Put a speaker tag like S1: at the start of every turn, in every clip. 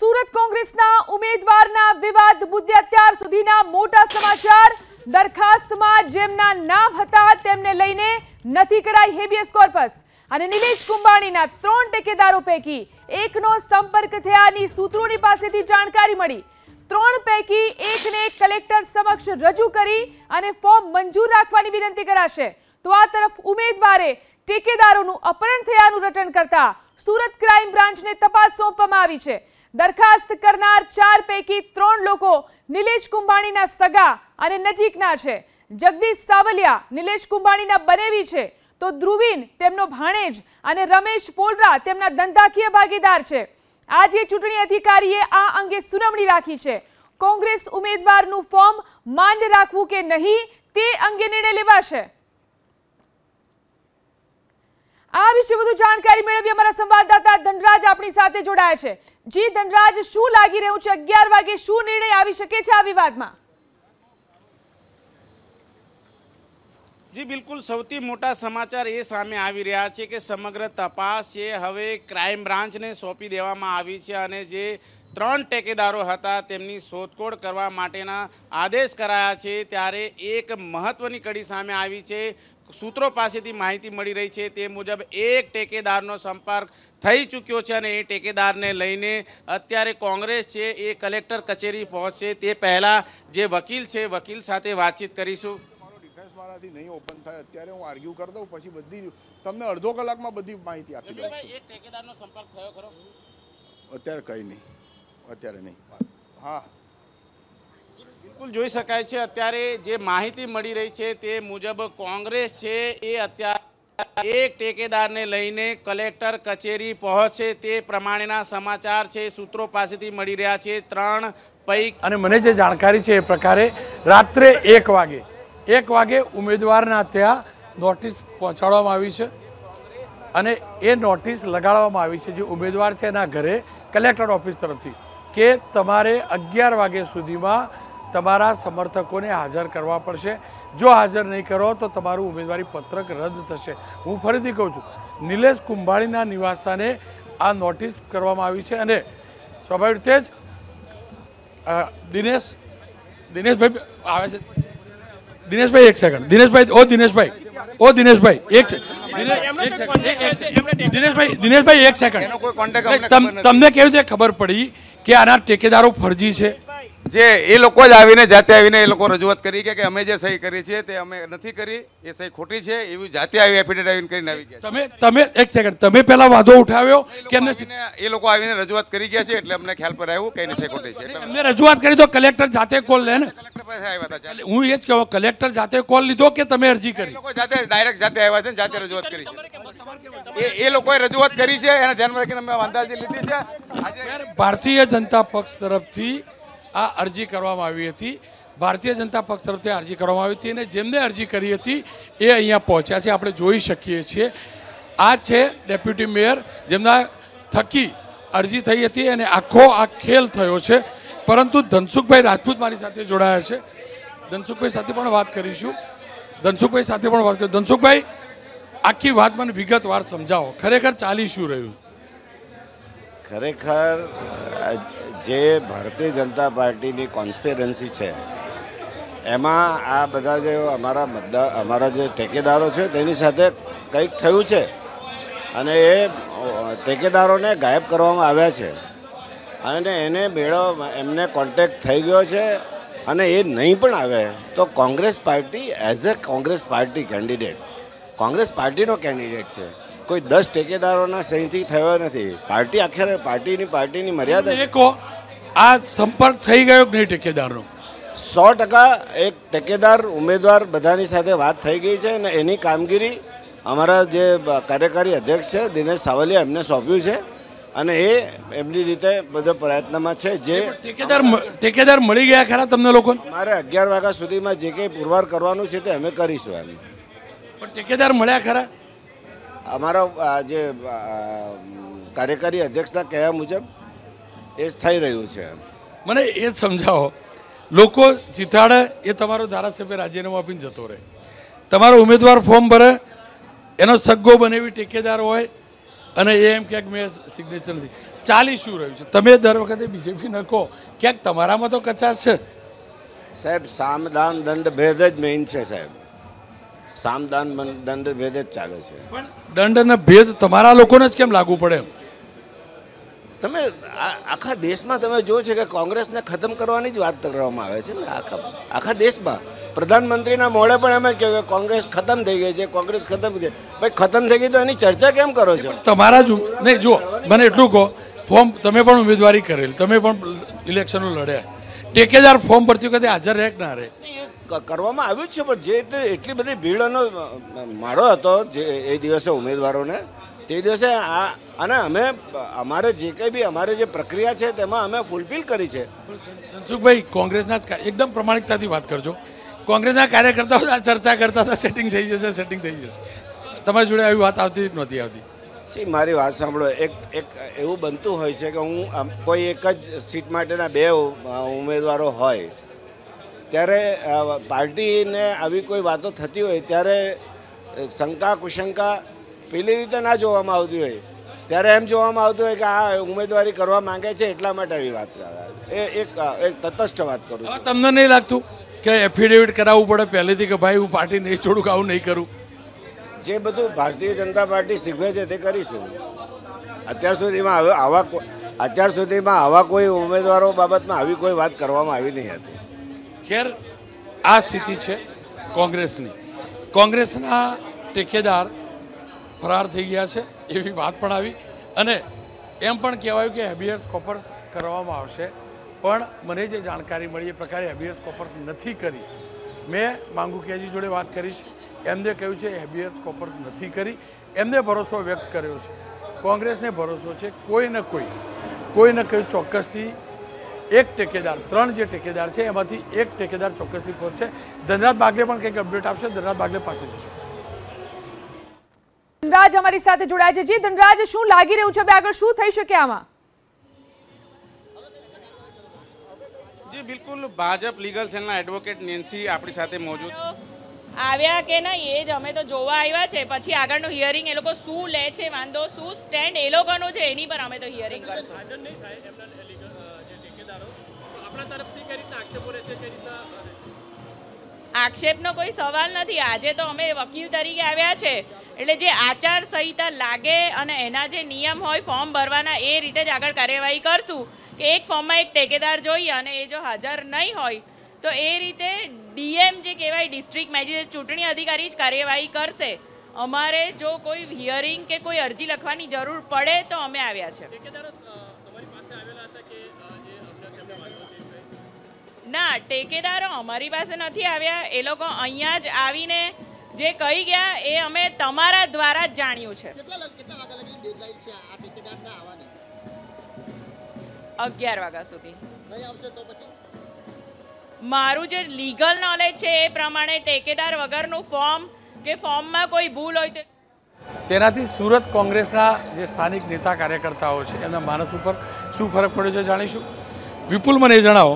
S1: સુરત કોંગ્રેસના ઉમેદવારના વિવાદ મુદ્દે અત્યાર સુધીના મોટા સમાચાર. દરખાસ્તમાં જેમના નામ હતા તેમને લઈને નથી કરાઈ હેબિયસ કોર્પસ. અને નિલેશ કુંભાણીના ત્રણ ટેકેદારો પૈકી એકનો સંપર્ક થયાની સૂત્રોની પાસેથી જાણકારી મળી. ત્રણ પૈકી એકને કલેક્ટર સમક્ષ રજૂ કરી અને ફોર્મ મંજૂર રાખવાની વિનંતી કરાશે. તો આ તરફ ઉમેદવારે ટેકેદારોનું અપહરણ થયાનું રટણ કરતા સુરત ક્રાઇમ બ્રાન્ચને તપાસ સોંપવામાં આવી છે. દરખાસ્ત કરનાર ચાર પૈકી ત્રણ લોકો નિલેશ કુંભાણીના સગા અને નજીકના છે. જગદીશ સાવલિયા નિલેશ કુંભાણીના બનેવી છે. તો ધ્રુવીન તેમનો ભાણેજ અને રમેશ પોલરા તેમના ધંધાકીય ભાગીદાર છે. આજે ચૂંટણી અધિકારીએ આ અંગે સુનાવણી રાખી છે. કોંગ્રેસ ઉમેદવારનું ફોર્મ માન્ય રાખવું કે નહીં તે અંગે નિર્ણય લેવાશે. આ વિશે વધુ જાણકારી મેળવી અમારા સંવાદદાતા ધનરાજ આપણી સાથે જોડાયા છે. જી, ધનરાજ, શું લાગી રહ્યું છે? અગિયાર વાગે શું નિર્ણય આવી શકે છે આ વિવાદમાં?
S2: જી, બિલકુલ સૌથી મોટા સમાચાર એ સામે આવી રહ્યા છે કે સમગ્ર તપાસ છે, હવે ક્રાઇમ બ્રાન્ચને સોંપી દેવામાં આવી છે અને જે ત્રણ ટેકેદારો હતા તેમની શોધખોળ કરવા માટેના આદેશ કરાયા છે, ત્યારે એક મહત્ત્વની કડી સામે આવી છે. સૂત્રો પાસેથી માહિતી મળી રહી છે. તે મુજબ એક ટેકેદારનો સંપર્ક થઈ ચૂક્યો છે અને એ ટેકેદારને લઈને અત્યારે કોંગ્રેસ છે એ કલેક્ટર કચેરી પહોંચશે. તે પહેલાં જે વકીલ છે વકીલ સાથે વાતચીત કરીશું.
S3: મારો ડિફેન્સ મારાથી નહીં ઓપન થાય અત્યારે હું આર્ગ્યુ કરી દઉં પછી બધી તમને અડધો કલાકમાં બધી માહિતી આપી દઉં
S2: એક ટેકેદારનો સંપર્ક થયો ખરો?
S3: અત્યારે કંઈ નહીં અત્યારે નહીં. હા.
S2: બિલકુલ જોઈ શકાય છે. અત્યારે જે માહિતી મળી રહી છે તે મુજબ કોંગ્રેસ છે એ અત્યારે એક ટેકેદારને લઈને કલેક્ટર કચેરી પહોંચે તે પ્રમાણેના સમાચાર છે, સૂત્રો પાસેથી મળી રહ્યા છે. ત્રણ પૈક
S4: અને મને જે જાણકારી છે એ પ્રકારે રાત્રે એક વાગે એક વાગે ઉમેદવારના ત્યાં નોટિસ પહોંચાડવામાં આવી છે અને એ નોટિસ લગાડવામાં આવી છે જે ઉમેદવાર છે એના ઘરે કલેક્ટર ઓફિસ તરફથી કે તમારે અગિયાર વાગ્યા સુધીમાં તમારા સમર્થકોને હાજર કરવા પડશે. જો હાજર નહીં કરો તો તમારું ઉમેદવારી પત્રક રદ થશે. હું ફરીથી કહું છું નિલેશ કુંભાણીના નિવાસસ્થાને આ નોટિસ કરવામાં આવી છે અને સ્વાભાવિક રીતે જ દિનેશ દિનેશભાઈ આવે છે. દિનેશભાઈ એક સેકન્ડ દિનેશભાઈ ઓ દિનેશભાઈ ઓ દિનેશભાઈ એક. દિનેશભાઈ દિનેશભાઈ એક સેકન્ડ
S3: એનો કોઈ contact અમને
S4: તમ- તમને કેવી રીતે ખબર પડી કે આના ટેકેદારો ફરજી છે?
S5: જે એ લોકો જ આવીને જાતે આવીને એ લોકો રજૂઆત કરી કે કે અમે જે સહી કરી છે તે અમે નથી કરી એ સહી ખોટી છે એવી જાતે આવી એફિડેવિટ આવીને કરીને આવી ગયા
S4: તમે તમે એક સેકન્ડ તમે પહેલા વાંધો ઉઠાવ્યો કે એમને
S5: એ લોકો આવીને રજૂઆત કરી ગયા છે એટલે અમને ખ્યાલ પર આવ્યું કે એની સહી ખોટી છે.
S4: એમને રજૂઆત કરી તો કલેક્ટર જાતે કોલ લે ને?
S5: કલેક્ટર પાસે આવ્યા હતા
S4: હું એ જ કહું કલેક્ટર જાતે કોલ લીધો કે તમે અરજી કરી?
S5: લોકો જાતે ડાયરેક્ટ જાતે આવ્યા છે ને જાતે રજૂઆત કરી છે. એ એ લોકોએ રજૂઆત કરી છે એને ધ્યાનમાં રાખીને અમે વાંધાજી લીધી છે.
S4: ભારતીય જનતા પક્ષ તરફથી આ અરજી કરવામાં આવી હતી. ભારતીય જનતા પક્ષ તરફથી અરજી કરવામાં આવી હતી અને જેમને અરજી કરી હતી એ અહીંયા પહોંચ્યા છે. આપણે જોઈ શકીએ છીએ. આ છે ડેપ્યુટી મેયર જેમના થકી અરજી થઈ હતી અને આખો આ ખેલ થયો છે. પરંતુ ધનસુખભાઈ રાજપૂત મારી સાથે જોડાયા છે. ધનસુખભાઈ સાથે પણ વાત કરીશું. ધનસુખભાઈ સાથે પણ વાત કરીશું. ધનસુખભાઈ, આખી વાત મને વિગતવાર સમજાવો. ખરેખર ચાલી શું રહ્યું?
S6: ખરેખર જે ભારતીય જનતા પાર્ટીની કોન્સ્પિરન્સી છે, એમાં આ બધા જે અમારા મતદાર અમારા જે ટેકેદારો છે, તેની સાથે કંઈક થયું છે અને એ ટેકેદારોને ગાયબ કરવામાં આવ્યા છે. અને એને મેળવવા એમને કોન્ટેક્ટ થઈ ગયો છે અને એ નહીં પણ આવે, તો Congress party as a Congress party candidate Congress પાર્ટીનો કેન્ડિડેટ છે. કોઈ દસ ટેકેદારોના સહીથી થયો નથી. પાર્ટી આખરે પાર્ટીની પાર્ટીની મર્યાદા છે.
S4: કહો આ સંપર્ક થઈ ગયો કે નહીં ઠેકેદારનો?
S6: સો ટકા એક ટેકેદાર ઉમેદવાર બધાની સાથે વાત થઈ ગઈ છે અને એની કામગીરી અમારા જે બ- કાર્યકારી અધ્યક્ષ છે દિનેશ સાવલિયા એમને સોંપ્યું છે અને એ એમની રીતે બધો પ્રયત્નમાં છે જે
S4: ટેકેદાર મ- ઠેકેદાર મળી ગયા ખરા તમને લોકોને?
S6: મારે અગિયાર વાગ્યા સુધીમાં જે કંઈ પુરવાર કરવાનું છે તે અમે કરીશું એમ.
S4: પણ ઠેકેદાર મળ્યા ખરા?
S6: અમારો જે કાર્યકારી અધ્યક્ષના કહેવા મુજબ એ થઈ રહ્યું છે.
S4: મને એ સમજાવો. લોકો જીતાડે એ તમારો ધારાસભ્ય રાજીનામું આપીને જતો રહે. તમારો ઉમેદવાર ફોર્મ ભરે એનો સગ્ગો બનેવી ટેકેદાર હોય અને એ એમ ક્યાંક મેં સિગ્નેચર નથી. ચાલી શું રહ્યું છે? તમે દર વખતે બીજેપી ન કહો ક્યાંક તમારામાં તો કચાશ છે.
S6: સાહેબ સામદાન દંડ ભેદ જ મેઇન છે સાહેબ. સામદાન દંડ ભેદ જ ચાલે છે.
S4: પણ દંડ અને ભેદ તમારા લોકોને જ કેમ લાગુ પડે
S6: તમે આખા દેશમાં તમે જો છે કે કોંગ્રેસને ખતમ કરવાની જ વાત કરવામાં આવે છે ને આખા આખા દેશમાં. પ્રધાનમંત્રીના મોડે પણ એમ જ કહ્યું કે કોંગ્રેસ ખતમ થઈ ગઈ છે કોંગ્રેસ ખતમ થઈ ભાઈ ખતમ થઈ ગઈ તો એની ચર્ચા કેમ કરો છો?
S4: તમારા જ નહીં જુઓ મને એટલું કહો ફોર્મ તમે પણ ઉમેદવારી કરેલી તમે પણ ઇલેક્શનો લડ્યા. ટેકેદાર ફોર્મ ભરતી વખતે હાજર રહે કે ના રહે.
S6: કરવામાં આવ્યું જ છે પણ જે રીતે એટલી બધી ભીડનો માળો હતો જે એ દિવસે ઉમેદવારોને તે દિવસે આ અને અમે અમારે જે કંઈ બી અમારે જે પ્રક્રિયા છે તેમાં અમે ફૂલફિલ કરી છે.
S4: ધનસુખભાઈ કોંગ્રેસના જ એકદમ પ્રમાણિકતાથી વાત કરજો. કોંગ્રેસના કાર્યકર્તાઓ આ ચર્ચા કરતા હતા સેટિંગ થઈ જશે સેટિંગ થઈ જશે. તમારી જોડે આવી વાત આવતી જ નહોતી આવતી.
S6: સી મારી વાત સાંભળો એક એક એવું બનતું હોય છે કે હું કોઈ એક જ સીટ માટેના બે ઉમેદવારો હોય ત્યારે પાર્ટીને આવી કોઈ વાતો થતી હોય ત્યારે શંકા કુશંકા પેલી રીતે ના જોવામાં આવતી હોય. ત્યારે એમ જોવામાં આવતું હોય કે આ ઉમેદવારી કરવા માંગે છે એટલા માટે આવી વાત એ એક એક તટસ્થ વાત કરું છું.
S4: તમને નહીં લાગતું કે એફિડેવિટ કરાવવું પડે પહેલેથી કે ભાઈ હું પાર્ટી નહીં છોડું કે આવું નહીં કરું?
S6: જે બધું ભારતીય જનતા પાર્ટી શીખવે છે તે કરીશું. અત્યાર સુધીમાં હવે આવા અત્યાર સુધીમાં આવા કોઈ ઉમેદવારો બાબતમાં આવી કોઈ વાત કરવામાં આવી નહીં હતી.
S4: ખેર આ સ્થિતિ છે કોંગ્રેસની. કોંગ્રેસના ટેકેદાર ફરાર થઈ ગયા છે એવી વાત પણ આવી અને એમ પણ કહેવાયું કે હેબિયસ કોપર્સ કરવામાં આવશે. પણ મને જે જાણકારી મળી એ પ્રકારે હેબિયસ કોપર્સ નથી કરી. મેં માંગુકિયાજી જોડે વાત કરી છે. એમને કહ્યું છે હેબિયસ કોપર્સ નથી કરી. એમને ભરોસો વ્યક્ત કર્યો છે. કોંગ્રેસને ભરોસો છે. કોઈ ને કોઈ કોઈ ને કોઈ ચોક્કસથી એક ટેકેદાર ત્રણ જે ટેકેદાર છે એમાંથી એક ટેકેદાર ચોક્કસથી પહોંચશે ધનરાજ બાગલે પણ કંઈક અપડેટ આપશે. ધનરાજ બાગલે પાસે જશું
S1: ધનરાજ અમારી સાથે જોડાય છે. જી ધનરાજ શું લાગી રહ્યું છે? હવે આગળ શું થઈ શકે આમાં?
S2: જી બિલકુલ. ભાજપ લીગલ સેલના એડવોકેટ નેન્સી આપણી સાથે મોજૂદ.
S7: આવ્યા કે નહીં એ જ અમે તો જોવા આવ્યા છે. પછી આગળનું હિયરિંગ એ લોકો શું લે છે વાંધો શું? સ્ટેન્ડ એ લોકોનું છે એની પર અમે તો હિયરિંગ કરશું. આક્ષેપનો કોઈ સવાલ નથી. આજે તો અમે વકીલ તરીકે આવ્યા છે. એટલે જે આચાર સંહિતા લાગે અને એના જે નિયમ હોય ફોર્મ ભરવાના એ રીતે જ આગળ કાર્યવાહી કરશું. કે એક ફોર્મમાં એક ટેકેદાર જોઈએ અને એ જો હાજર નહીં હોય તો એ રીતે ડીએમ જે કહેવાય ડિસ્ટ્રિક્ટ મેજિસ્ટ્રેટ ચૂંટણી અધિકારી જ કાર્યવાહી કરશે. અમારે જો કોઈ હિયરિંગ કે કોઈ અરજી લખવાની જરૂર પડે તો અમે આવ્યા છે. ના ટેકેદારો અમારી પાસે નથી આવ્યા. એ લોકો અહીંયા જ આવીને જે કહી ગયા એ અમે તમારા દ્વારા જ જાણ્યું છે. અગિયાર વાગ્યા સુધી. મારું જે લીગલ નોલેજ છે એ પ્રમાણે ટેકેદાર વગરનું ફોર્મ કે ફોર્મમાં કોઈ ભૂલ હોય તો
S4: તેનાથી સુરત કોંગ્રેસના જે સ્થાનિક નેતા કાર્યકર્તાઓ છે એમના માનસ ઉપર શું ફરક પડ્યો છે જાણીશું? વિપુલ મને જણાવો.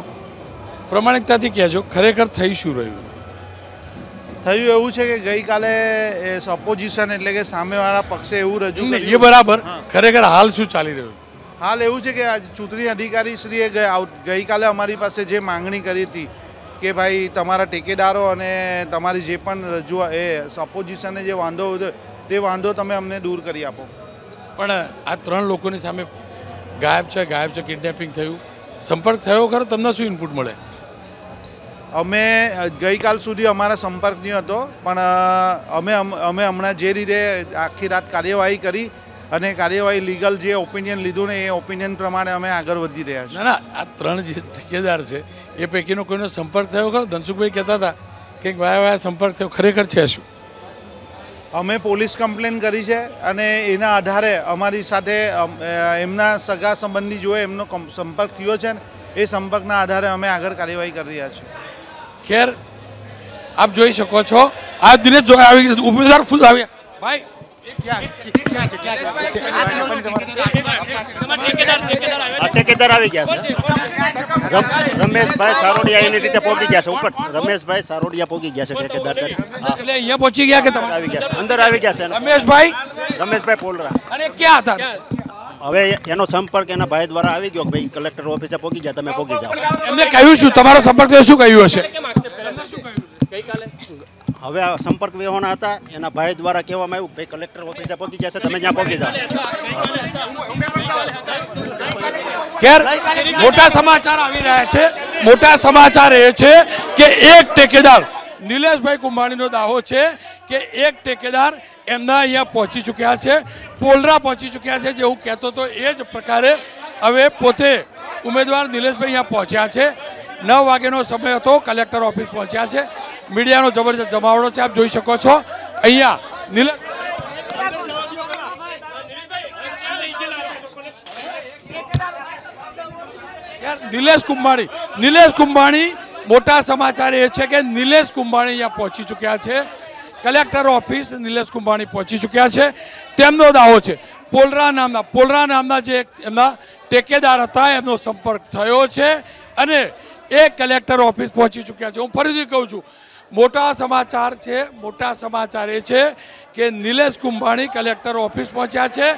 S4: પ્રમાણિકતાથી કહેજો ખરેખર થઈ શું રહ્યું?
S8: થયું એવું છે કે ગઈકાલે ઓપોઝિશન એટલે કે સામેવાળા પક્ષે એવું રજૂ
S4: એ બરાબર. ખરેખર હાલ શું ચાલી રહ્યું?
S8: હાલ એવું છે કે આજ ચૂંટણી અધિકારી શ્રીએ ગઈકાલે અમારી પાસે જે માંગણી કરી હતી કે ભાઈ તમારા ટેકેદારો અને તમારી જે પણ રજૂઆ એ ઓપોઝિશને જે વાંધો તે વાંધો તમે અમને દૂર કરી આપો.
S4: પણ આ ત્રણ લોકોની સામે ગાયબ છે ગાયબ છે કિડનેપિંગ થયું. સંપર્ક થયો ખરો? તમને શું ઇનપુટ મળે?
S8: અમે ગઈકાલ સુધી અમારા સંપર્ક નહીં હતો પણ અમે અમ- હમણાં જે રીતે આખી રાત કાર્યવાહી કરી અને કાર્યવાહી લીગલ જે ઓપિનિયન લીધું ને એ ઓપિનિયન પ્રમાણે અમે આગળ વધી રહ્યા છીએ.
S4: ના આ ત્રણ જે ઠેકેદાર છે એ પૈકીનો કોઈનો સંપર્ક થયો ખરો? ધનસુખભાઈ કહેતા હતા કે વાયા વાયા સંપર્ક થયો. ખરેખર છે શું?
S8: અમે પોલીસ કમ્પ્લેન કરી છે અને એના આધારે અમારી સાથે એમના સગા સંબંધી જોઈએ એમનો સંપર્ક થયો છે ને એ સંપર્કના આધારે અમે આગળ કાર્યવાહી કરી રહ્યા છીએ.
S4: ખેર આપ જોઈ શકો છો. આ દિનેશ જો આવી ગયા, ઉમેદવાર ખુદ આવ્યા. ભાઈ
S9: ટેકેદાર આવી ગયા છે. રમેશભાઈ સારોડિયા એની રીતે પહોંચી ગયા છે. ઉપર રમેશભાઈ સારોડિયા પહોંચી ગયા છે ટેકેદાર.
S4: એટલે અહીંયા પહોંચી ગયા કે તમે
S9: આવી ગયા અંદર આવી ગયા છે.
S4: રમેશભાઈ?
S9: રમેશભાઈ પોલરા.
S4: અને ક્યાં હતા?
S9: હવે એનો સંપર્ક એના ભાઈ દ્વારા આવી ગયો કે ભાઈ કલેક્ટર ઓફિસે પહોંચી જાય તમે પહોંચી જાઓ.
S4: એમને કહ્યું શું? તમારો સંપર્ક શું કહ્યું હશે?
S9: હવે આ સંપર્ક વિહોણા હતા એના ભાઈ દ્વારા કહેવામાં આવ્યું ભાઈ કલેક્ટર ઓફિસે પહોંચી જશે તમે ત્યાં પહોંચી જાઓ.
S4: ખેર મોટા સમાચાર આવી રહ્યા છે. મોટા સમાચાર એ છે કે એક ટેકેદાર નિલેશભાઈ કુંભાણીનો દાવો છે કે એક ટેકેદાર એમના અહીંયા પહોંચી ચૂક્યા છે. પોલરા પહોંચી ચૂક્યા છે જે હું કહેતો હતો એ જ પ્રકારે હવે પોતે ઉમેદવાર નિલેશભાઈ અહીંયા પહોંચ્યા છે. નવ વાગ્યાનો સમય હતો, કલેક્ટર ઓફિસ પહોંચ્યા છે. મીડિયાનો જબરજસ્ત જમાવડો છે, આપ જોઈ શકો છો. અહીંયા નિલેશ નિલેશ કુંભાણી નિલેશ કુંભાણી મોટા સમાચાર એ છે કે નિલેશ કુંભાણી અહીંયા પહોંચી ચૂક્યા છે. કલેક્ટર ઓફિસ નિલેશ કુંભાણી પહોંચી ચૂક્યા છે. તેમનો દાવો છે. પોલરા નામના પોલરા નામના જે એમના ટેકેદાર હતા, એમનો સંપર્ક થયો છે અને એ કલેક્ટર ઓફિસ પહોંચી ચૂક્યા છે. હું ફરીથી કહું છું, મોટા સમાચાર છે, મોટા સમાચાર એ છે કે નિલેશ કુંભાણી કલેક્ટર ઓફિસ પહોંચ્યા છે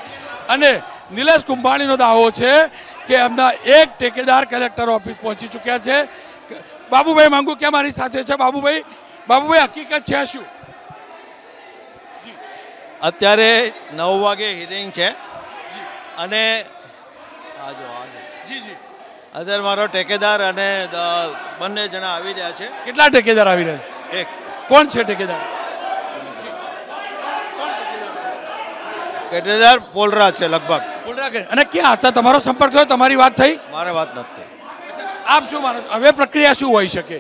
S4: અને નિલેશ કુંભાણીનો દાવો છે કે એમના એક ટેકેદાર કલેક્ટર ઓફિસ પહોંચી ચૂક્યા છે. બાબુભાઈ માંગુ કે મારી સાથે છે બાબુભાઈ? બાબુભાઈ, હકીકત છે શું?
S10: અત્યારે નવ વાગે હિરિંગ છે. અને આજો આજો
S4: જી. જી
S10: અત્યારે મારો ટેકેદાર અને બંને જણા આવી રહ્યા છે.
S4: કેટલા ટેકેદાર આવી રહ્યા
S10: એક.
S4: કોણ છે ટેકેદાર?
S10: ટેકેદાર પોલરા છે લગભગ.
S4: પોલરા કે અને ક્યાં? હતા તમારો સંપર્ક થયો તમારી વાત થઈ?
S10: મારે વાત નથી
S4: આપ શું માનો હવે પ્રક્રિયા શું હોઈ શકે?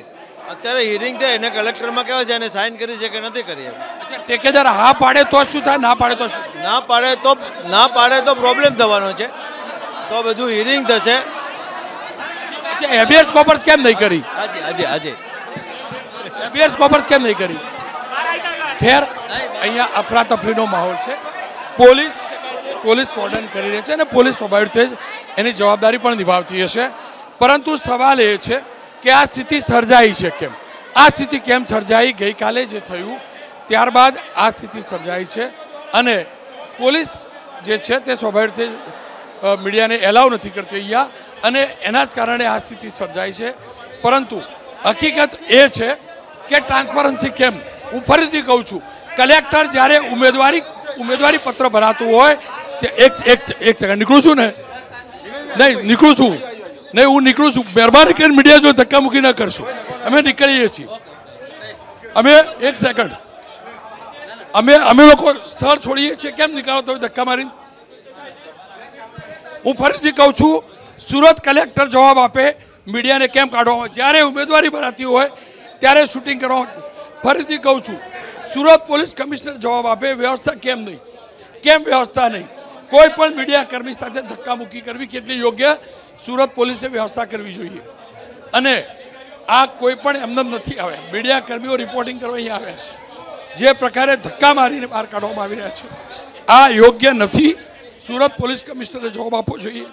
S10: અત્યારે હિરિંગ છે એને કલેક્ટરમાં કહેવાય છે એને સાઇન કરી છે કે નથી કરી.
S4: અચ્છા ટેકેદાર હા પાડે તો શું થાય ના પાડે તો શું
S10: ના પાડે તો ના પાડે તો પ્રોબ્લેમ થવાનો છે. તો બધું હિરિંગ થશે.
S4: અચ્છા હેબિયસ કોપર્સ કેમ નહીં કરી?
S10: આજે આજે
S4: હેબિયસ કોપર્સ કેમ નહીં કરી? ખેર અહીંયા અફરાતફરીનો માહોલ છે. પોલીસ પોલીસ કોર્ડન કરી રહી છે અને પોલીસ સ્વાભાવિક એની જવાબદારી પણ નિભાવતી હશે. પરંતુ સવાલ એ છે કે આ સ્થિતિ સર્જાઈ છે કેમ? આ સ્થિતિ કેમ સર્જાઈ? ગઈકાલે જે થયું, ત્યારબાદ આ સ્થિતિ સર્જાઈ છે. અને પોલીસ જે છે તે સ્વાભાવિક રીતે મીડિયાને એલાવ નથી કરતી અહીંયા. અને એના જ કારણે આ સ્થિતિ સર્જાઈ છે. પરંતુ હકીકત એ છે કે ટ્રાન્સપરન્સી કેમ? હું ફરીથી કહું છું, કલેક્ટર જ્યારે ઉમેદવારી ઉમેદવારી પત્ર ભરાતું હોય, તે એક એક એક સેકન્ડ નીકળું છું ને? નહીં, નીકળું છું. નહીં હું નીકળું છું. મહેરબાની કરીને મીડિયા જો ધક્કામુક્કી ન કરશો. અમે નીકળીએ છીએ. અમે એક સેકન્ડ અમે અમે લોકો સ્થળ છોડીએ છીએ. કેમ નીકળો તમે ધક્કા મારીને? હું ફરીથી કહું છું, સુરત કલેક્ટર જવાબ આપે, મીડિયાને કેમ કાઢવામાં જ્યારે ઉમેદવારી ભરાતી હોય, ત્યારે શૂટિંગ કરવા ફરીથી કહું છું, સુરત પોલીસ કમિશનર જવાબ આપે, વ્યવસ્થા કેમ નહીં? કેમ વ્યવસ્થા નહીં? કોઈ પણ મીડિયા કર્મી સાથે ધક્કામુક્કી કરવી કેટલી યોગ્ય સુરત પોલીસે વ્યવસ્થા કરવી જોઈએ. અને આ કોઈ પણ એમને નથી આવ્યા. મીડિયા કર્મીઓ રિપોર્ટિંગ કરવા અહીંયા આવ્યા છે. જે પ્રકારે ધક્કા મારીને બહાર કાઢવામાં આવી રહ્યા છે. આ યોગ્ય નથી. સુરત પોલીસ કમિશનરે જવાબ આપવો જોઈએ.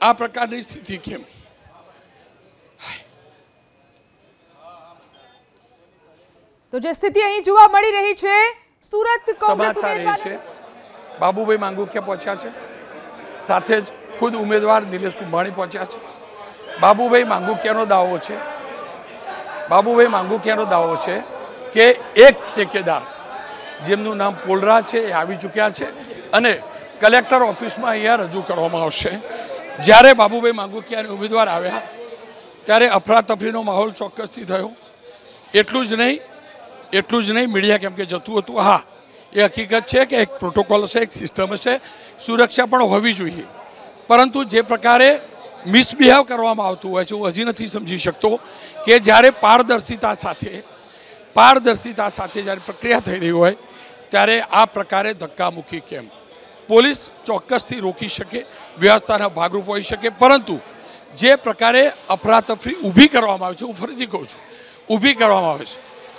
S4: આ પ્રકારની સ્થિતિ કેમ?
S1: તો જે સ્થિતિ અહીં જોવા મળી રહી છે સુરત કોંગ્રેસ
S4: સમાચાર એ
S1: ઉમેદવાર
S4: છે બાબુભાઈ માંગુકિયા પહોંચ્યા છે. સાથે જ ખુદ ઉમેદવાર નિલેશ કુંભાણી પહોંચ્યા છે. બાબુભાઈ માંગુકિયાનો દાવો છે. બાબુભાઈ માંગુકિયાનો દાવો છે કે એક ટેકેદાર, જેમનું નામ પોલરા છે, એ આવી ચૂક્યા છે અને કલેક્ટર ઓફિસમાં અહીંયા રજૂ કરવામાં આવશે. જ્યારે બાબુભાઈ માંગુકિયાને ઉમેદવાર આવ્યા, ત્યારે અફરાતફરીનો માહોલ ચોક્કસથી થયો. એટલું જ નહીં, એટલું જ નહીં, મીડિયા કેમ કે જતું હતું. હા એ હકીકત છે કે એક પ્રોટોકોલ હશે એક સિસ્ટમ હશે સુરક્ષા પણ હોવી જોઈએ. પરંતુ જે પ્રકારે મિસબિહેવ કરવામાં આવતું હોય છે, હું હજી નથી સમજી શકતો કે જ્યારે પારદર્શિતા સાથે પારદર્શિતા સાથે જ્યારે પ્રક્રિયા થઈ રહી હોય, ત્યારે આ પ્રકારે ધક્કામુખી કેમ? પોલીસ ચોક્કસથી રોકી શકે, વ્યવસ્થાના ભાગરૂપ હોઈ શકે, પરંતુ જે પ્રકારે અફરાતફરી ઊભી કરવામાં આવે છે, હું ફરીથી કહું છું, ઊભી કરવામાં આવે છે.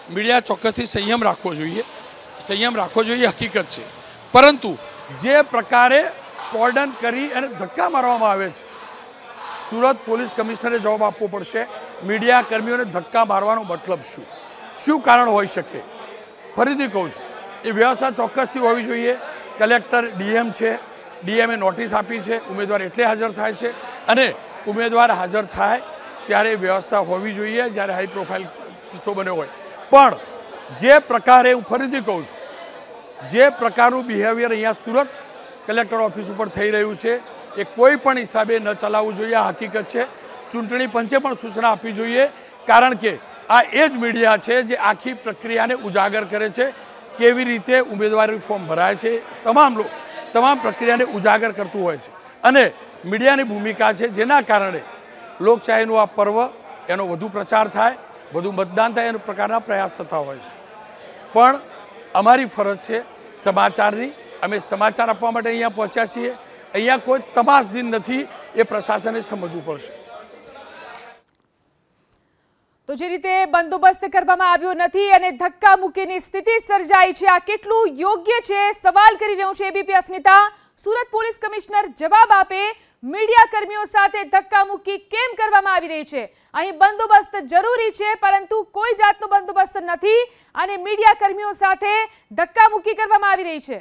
S4: મીડિયા ચોક્કસથી સંયમ રાખવો જોઈએ. સંયમ રાખવો જોઈએ હકીકત છે. પરંતુ જે પ્રકારે કોર્ડન કરી અને ધક્કા મારવામાં આવે છે, સુરત પોલીસ કમિશનરે જવાબ આપવો પડશે, મીડિયા કર્મીઓને ધક્કા મારવાનો મતલબ શું? શું કારણ હોઈ શકે? ફરીથી કહું છું, એ વ્યવસ્થા ચોક્કસથી હોવી જોઈએ. કલેક્ટર ડીએમ છે, ડીએમએ નોટિસ આપી છે, ઉમેદવાર એટલે હાજર થાય છે અને ઉમેદવાર હાજર થાય ત્યારે વ્યવસ્થા હોવી જોઈએ જ્યારે હાઈ પ્રોફાઇલ કિસ્સો બન્યો હોય. પણ જે પ્રકારે હું ફરીથી કહું છું, જે પ્રકારનું બિહેવિયર અહીંયા સુરત કલેક્ટર ઓફિસ ઉપર થઈ રહ્યું છે, એ કોઈ પણ હિસાબે ન ચલાવવું જોઈએ. હકીકત છે. ચૂંટણી પંચે પણ સૂચના આપવી જોઈએ, કારણ કે આ એ જ મીડિયા છે જે આખી પ્રક્રિયાને ઉજાગર કરે છે, કેવી રીતે ઉમેદવારી ફોર્મ ભરાય છે, તમામ લોકો તમામ પ્રક્રિયાને ઉજાગર કરતું હોય છે. અને મીડિયાની ભૂમિકા છે જેના કારણે લોકશાહીનું આ પર્વ, એનો વધુ પ્રચાર થાય વધુ મતદાન થાય એના પ્રકારના પ્રયાસ થતા હોય છે. પણ અમારી ફરજ છે સમાચારની, અમે સમાચાર આપવા માટે અહીંયા પહોંચ્યા છીએ. અહીંયા કોઈ તમાસ દિન નથી, એ પ્રશાસને સમજવું પડશે.
S1: તો જે રીતે બંદોબસ્ત કરવામાં આવ્યો નથી અને ધક્કા મૂકીની સ્થિતિ સર્જાઈ છે, આ કેટલું યોગ્ય છે? સવાલ કરી રહ્યું છે ABP Asmita. Surat police commissioner જવાબ આપે મીડિયા કર્મીઓ સાથે ધક્કા મૂકી કેમ કરવામાં આવી રહી છે? અહીં બંદોબસ્ત જરૂરી છે, પરંતુ કોઈ જાતનો બંદોબસ્ત નથી અને મીડિયા કર્મીઓ સાથે ધક્કા મૂકી કરવામાં આવી રહી છે.